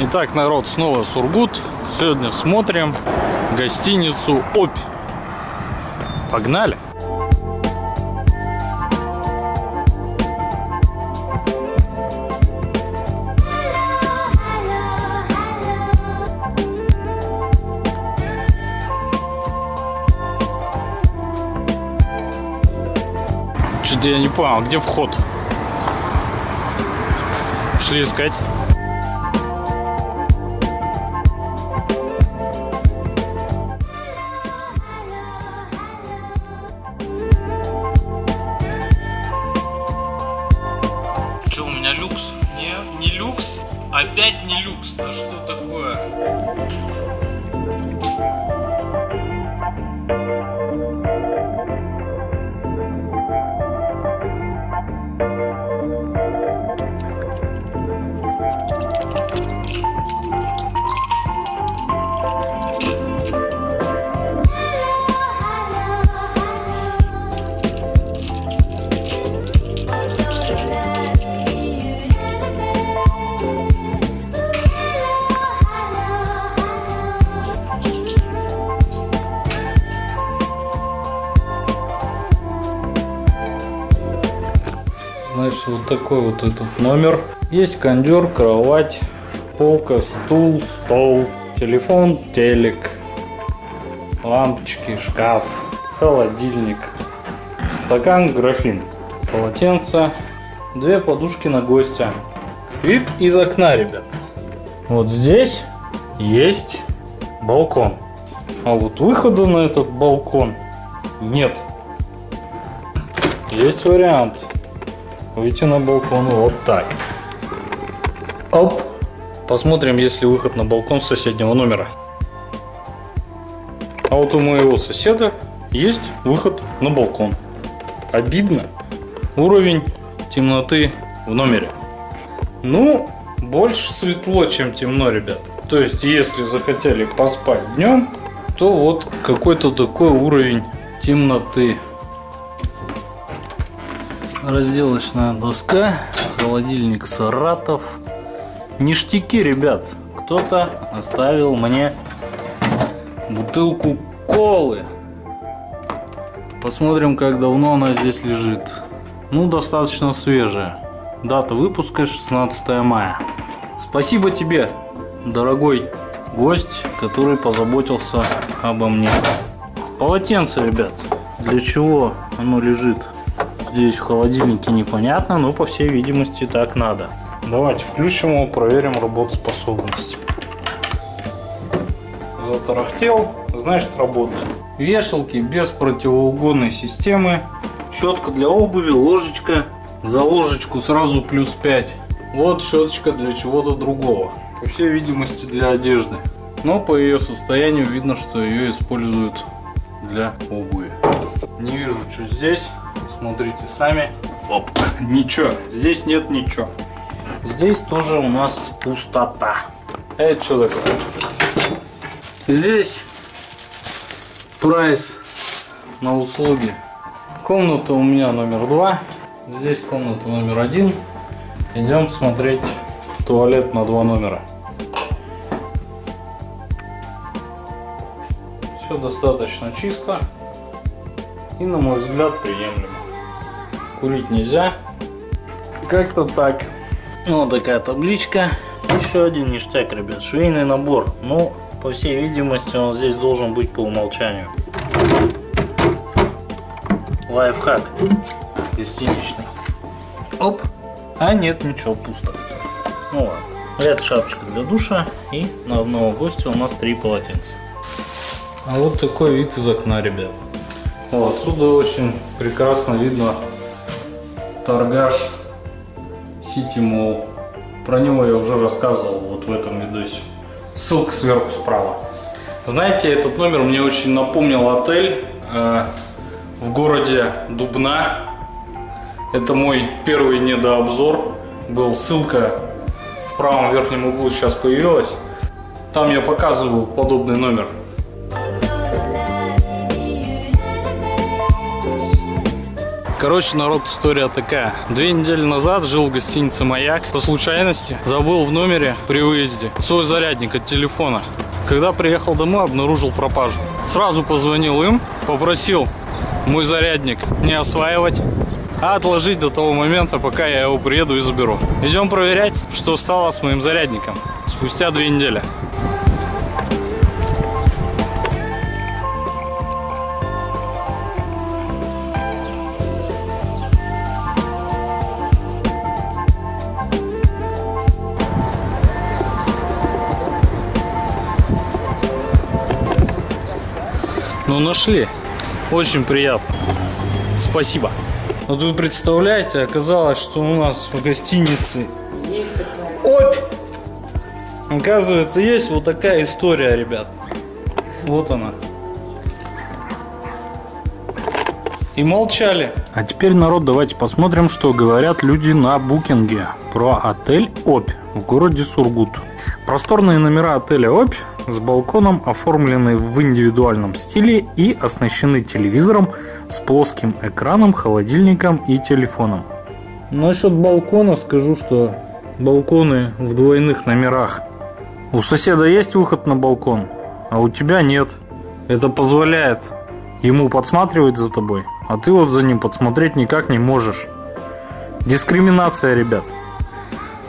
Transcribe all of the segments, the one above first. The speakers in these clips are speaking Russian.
Итак, народ, снова Сургут. Сегодня смотрим гостиницу Обь. Погнали! Что-то я не понял, где вход? Шли искать. У меня люкс? Не, не люкс. Опять не люкс. Да что такое? Такой вот этот номер. Есть кондер, кровать, полка, стул, стол, телефон, телек, лампочки, шкаф, холодильник, стакан, графин, полотенце, две подушки на гостя. Вид из окна, ребят. Вот здесь есть балкон. А вот выхода на этот балкон нет. Есть вариант выйти на балкон вот так. Оп. Посмотрим, есть ли выход на балкон с соседнего номера. А вот у моего соседа есть выход на балкон. Обидно. Уровень темноты в номере. Ну, больше светло, чем темно, ребят. То есть, если захотели поспать днем, то вот какой-то такой уровень темноты разделочная доска, холодильник Саратов. Ништяки, ребят. Кто-то оставил мне бутылку колы. Посмотрим, как давно она здесь лежит. Ну, достаточно свежая. Дата выпуска 16 мая. Спасибо тебе, дорогой гость, который позаботился обо мне. Полотенце, ребят. Для чего оно лежит? Здесь в холодильнике непонятно, но по всей видимости так надо. Давайте включим его, проверим работоспособность. Затарахтел, значит работает. Вешалки без противоугонной системы. Щетка для обуви, ложечка. За ложечку сразу плюс 5. Вот щеточка для чего-то другого. По всей видимости для одежды. Но по ее состоянию видно, что ее используют для обуви. Не вижу, что здесь. Смотрите сами. Оп, ничего, здесь нет ничего. Здесь тоже у нас пустота. Это что такое? Здесь прайс на услуги. Комната у меня номер два. Здесь комната номер один. Идем смотреть туалет на два номера. Все достаточно чисто и, на мой взгляд, приемлемо курить нельзя. Как-то так. Вот такая табличка. Еще один ништяк, ребят. Швейный набор. Ну, по всей видимости, он здесь должен быть по умолчанию. Лайфхак. Гостиничный. Оп. А нет, ничего, пусто. Ну ладно. Это шапочка для душа. И на одного гостя у нас три полотенца. А вот такой вид из окна, ребят. Вот, отсюда очень прекрасно видно торгаш City Mall. Про него я уже рассказывал вот в этом видосе. Ссылка сверху справа. Знаете, этот номер мне очень напомнил отель э, в городе Дубна. Это мой первый недообзор. Был ссылка в правом верхнем углу сейчас появилась. Там я показываю подобный номер. Короче, народ, история такая. Две недели назад жил в гостинице «Маяк». По случайности забыл в номере при выезде свой зарядник от телефона. Когда приехал домой, обнаружил пропажу. Сразу позвонил им, попросил мой зарядник не осваивать, а отложить до того момента, пока я его приеду и заберу. Идем проверять, что стало с моим зарядником спустя две недели. Ну, нашли. Очень приятно. Спасибо. Вот вы представляете, оказалось, что у нас в гостинице Есть такое. Опь! Оказывается, есть вот такая история, ребят. Вот она. И молчали. А теперь, народ, давайте посмотрим, что говорят люди на букинге про отель Опь в городе Сургут. Просторные номера отеля Опь с балконом оформлены в индивидуальном стиле и оснащены телевизором с плоским экраном, холодильником и телефоном. Насчет балкона скажу, что балконы в двойных номерах. У соседа есть выход на балкон, а у тебя нет. Это позволяет ему подсматривать за тобой, а ты вот за ним подсмотреть никак не можешь. Дискриминация, ребят.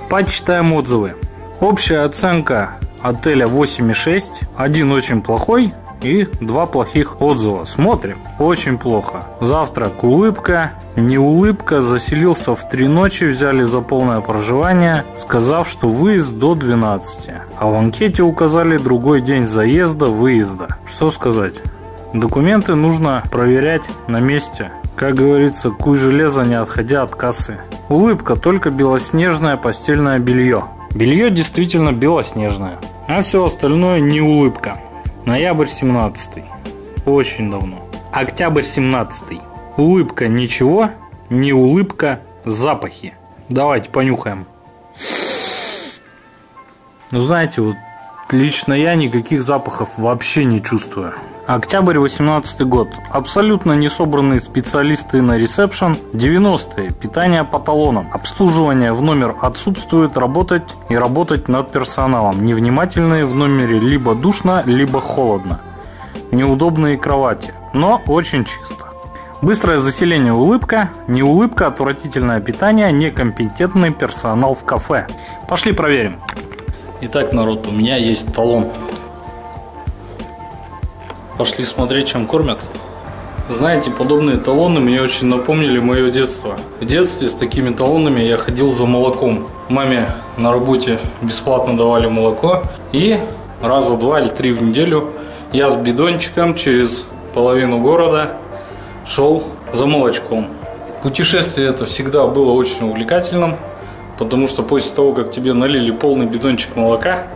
Почитаем отзывы. Общая оценка отеля 8,6. Один очень плохой и два плохих отзыва. Смотрим. Очень плохо. Завтрак улыбка. Не улыбка. Заселился в три ночи. Взяли за полное проживание, сказав, что выезд до 12. А в анкете указали другой день заезда, выезда. Что сказать? Документы нужно проверять на месте. Как говорится, куй железо, не отходя от кассы. Улыбка, только белоснежное постельное белье. Белье действительно белоснежное. А все остальное не улыбка. Ноябрь 17. Очень давно. Октябрь 17. Улыбка ничего, не улыбка запахи. Давайте понюхаем. Ну знаете, вот лично я никаких запахов вообще не чувствую. Октябрь 18 год. Абсолютно не собранные специалисты на ресепшн. 90-е. Питание по талонам. Обслуживание в номер отсутствует. Работать и работать над персоналом. Невнимательные в номере либо душно, либо холодно. Неудобные кровати. Но очень чисто. Быстрое заселение улыбка, не улыбка, отвратительное питание, некомпетентный персонал в кафе. Пошли проверим. Итак, народ, у меня есть талон. Пошли смотреть, чем кормят. Знаете, подобные талоны мне очень напомнили мое детство. В детстве с такими талонами я ходил за молоком. Маме на работе бесплатно давали молоко. И раза два или три в неделю я с бидончиком через половину города шел за молочком. Путешествие это всегда было очень увлекательным, потому что после того, как тебе налили полный бидончик молока,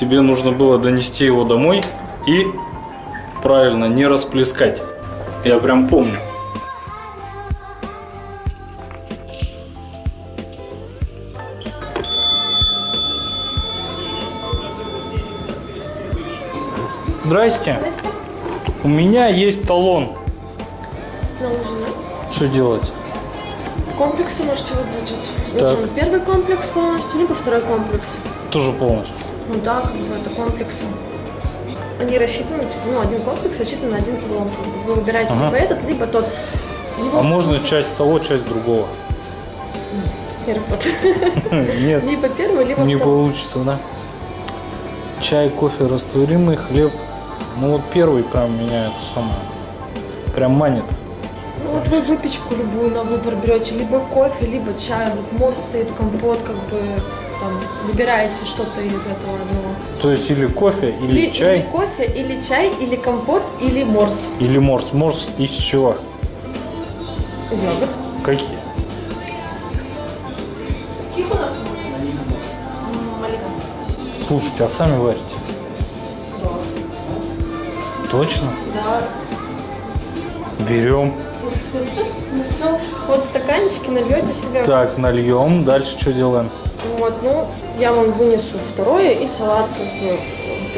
тебе нужно было донести его домой и правильно не расплескать. Я прям помню. Здрасте. У меня есть талон. Наложено. Что делать? Комплексы можете выбрать. Вот. Так. Нужен первый комплекс полностью, либо второй комплекс. Тоже полностью. Ну да, как бы это комплексы. Они рассчитаны, типа, ну, один комплекс рассчитан на один бы Вы выбираете Ага. либо этот, либо тот. Его А можно часть того, часть другого? Первый. Нет, Либо первый, либо не второй. получится, да? Чай, кофе, растворимый, хлеб. Ну вот первый прям меня это самое. Прям манит. Ну вот вы выпечку любую на выбор берете, либо кофе, либо чай, вот морс стоит, компот, как бы там выбираете что-то из этого одного. То есть или кофе, или, Или, чай, или кофе, или чай, или компот, или морс. или морс. Морс из чего? Из йогурт. Какие? Каких у нас малина? Слушайте, а сами варите? Да. Точно? Да. Берем. Ну все, вот стаканчики нальете себе. Так, нальем. Дальше что делаем? Вот, ну, я вам вынесу второе и салат, как бы.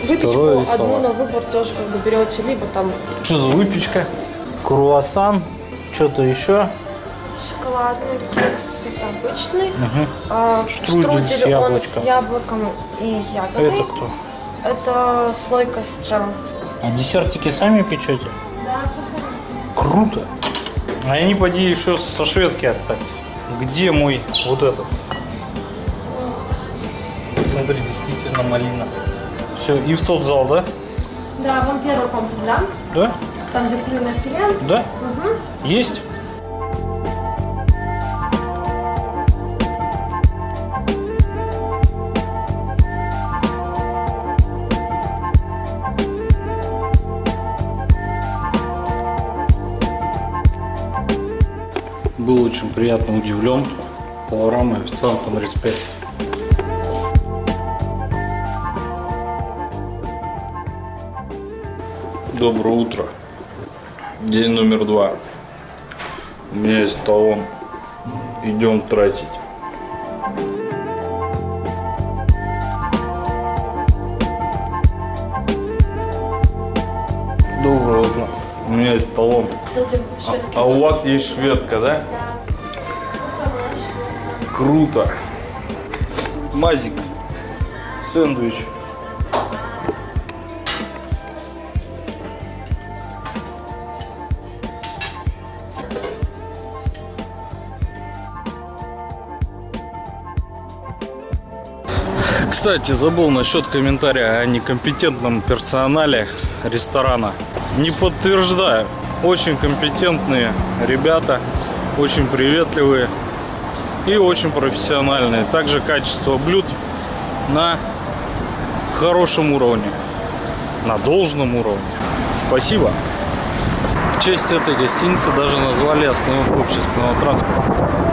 Выпечку Второе и одну салат. на выбор тоже как бы берете, либо там Что за выпечка? Круассан. Что-то еще. шоколадный кекс, это обычный. А, Штрудель с он с яблочком. яблоком и ягодой. Это кто? Это слойка с джемом. А десертики сами печете? Да, все. Круто. А они, поди, еще со шведки остались. Где мой вот этот? Смотри, действительно малина. Все, и в тот зал, да? Да, вам первый комплекс, да? Да? Там, где куриное филе. Да? Мгм. Есть? Был очень приятно удивлен поварам и официантам респект. Доброе утро. День номер два. У меня есть талон. Идем тратить. Доброе утро. У меня есть талон. Кстати, шведский А у вас есть шведка, да? Круто. Мазик. Сэндвич. Кстати, забыл насчет комментария о некомпетентном персонале ресторана. Не подтверждаю. Очень компетентные ребята, очень приветливые и очень профессиональные. Также качество блюд на хорошем уровне, на должном уровне. Спасибо. В честь этой гостиницы даже назвали остановку общественного транспорта.